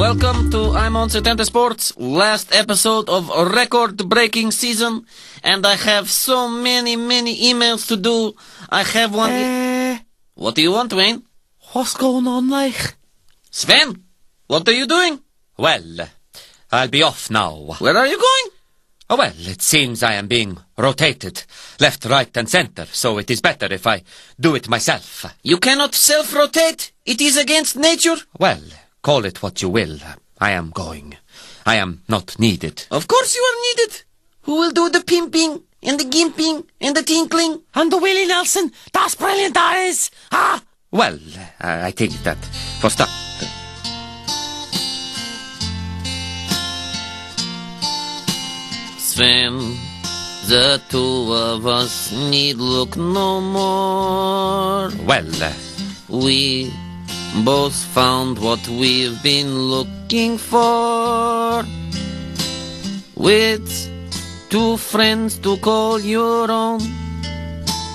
Welcome to I'm on Setanta Sports, last episode of record-breaking season, and I have so many, many emails to do. I have one. Uh, What do you want, Wayne? what's going on, like? Sven, what are you doing? Well, I'll be off now. Where are you going? Oh, well, it seems I am being rotated left, right, and center, so it is better if I do it myself. You cannot self-rotate. It is against nature. Well, call it what you will. I am going. I am not needed. Of course you are needed. Who will do the pimping and the gimping and the tinkling? And the Willie Nelson, that's brilliant, that is! Ah! Well, uh, I think that for start. Sven, the two of us need look no more. Well, uh, We both found what we've been looking for. With two friends to call your own,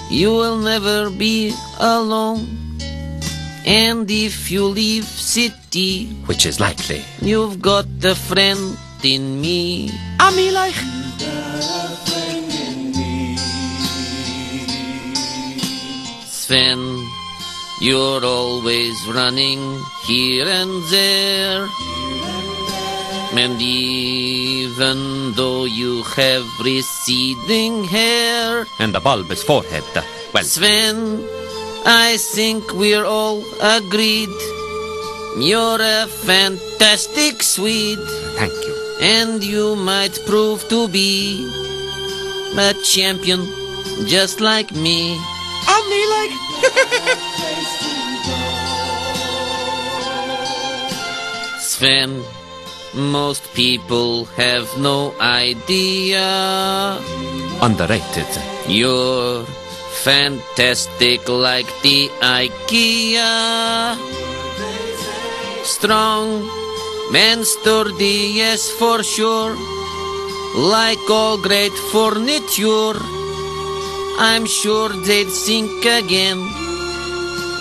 you will never be alone. And if you leave city, which is likely. you've got a friend in me. Me, like? Sven, you're always running here and there. And even though you have receding hair, And a bulbous forehead. Well, Sven, I think we're all agreed. You're a fantastic Swede, thank you. and you might prove to be a champion just like me. And me, like? Sven, most people have no idea. Underrated. You're fantastic like the IKEA. Strong and sturdy, yes, for sure. Like all great furniture, I'm sure they'd think again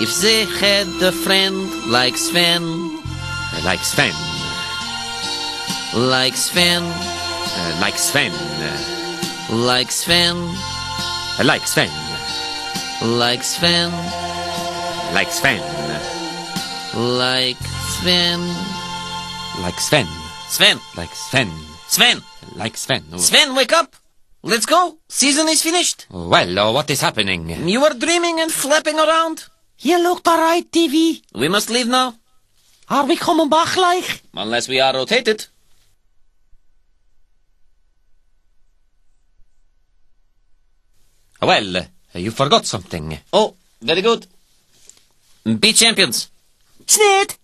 if they had a friend like Sven. Uh, like Sven. Like Sven, Uh, like Sven. Uh, like Sven, like Sven. like Sven, Like Sven. like Sven. Like Sven. Sven, Like Sven. Sven, Like Sven. Oh, Sven, wake up! Let's go! Season is finished! Well, uh, what is happening? You were dreaming and flapping around. You looked alright, TV. We must leave now. Are we coming back, like? Unless we are rotated. Well, uh, you forgot something. Oh, very good. Be champions. Snid!